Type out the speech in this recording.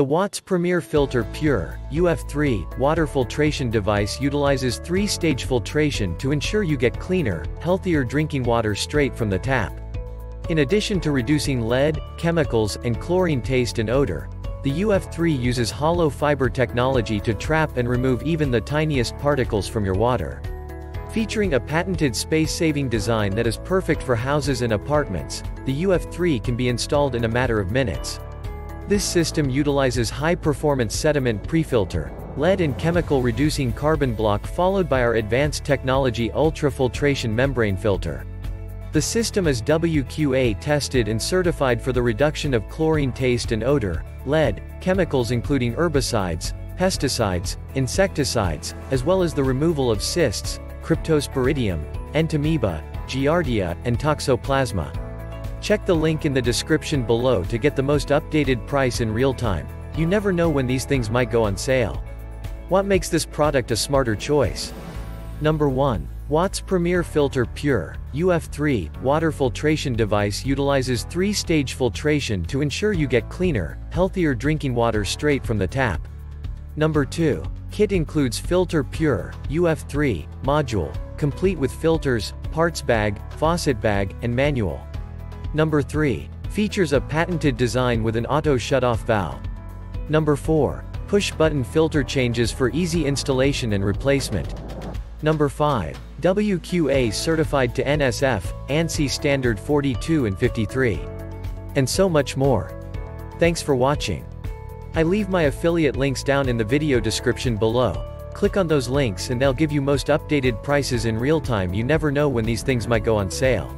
The Watts Premier Filter Pure, UF3, water filtration device utilizes three-stage filtration to ensure you get cleaner, healthier drinking water straight from the tap. In addition to reducing lead, chemicals, and chlorine taste and odor, the UF3 uses hollow fiber technology to trap and remove even the tiniest particles from your water. Featuring a patented space-saving design that is perfect for houses and apartments, the UF3 can be installed in a matter of minutes. This system utilizes high-performance sediment prefilter, lead and chemical reducing carbon block followed by our advanced technology ultrafiltration membrane filter. The system is WQA tested and certified for the reduction of chlorine taste and odor, lead, chemicals including herbicides, pesticides, insecticides, as well as the removal of cysts, cryptosporidium, entamoeba, giardia, and toxoplasma. Check the link in the description below to get the most updated price in real time. You never know when these things might go on sale. What makes this product a smarter choice? Number 1. Watts Premier Filter Pure, UF3, water filtration device utilizes three-stage filtration to ensure you get cleaner, healthier drinking water straight from the tap. Number 2. Kit includes Filter Pure, UF3, module, complete with filters, parts bag, faucet bag, and manual. Number 3. Features a patented design with an auto shut-off valve. Number 4. Push-button filter changes for easy installation and replacement. Number 5. WQA certified to NSF, ANSI standard 42 and 53. And so much more. Thanks for watching. I leave my affiliate links down in the video description below. Click on those links and they'll give you most updated prices in real time you never know when these things might go on sale.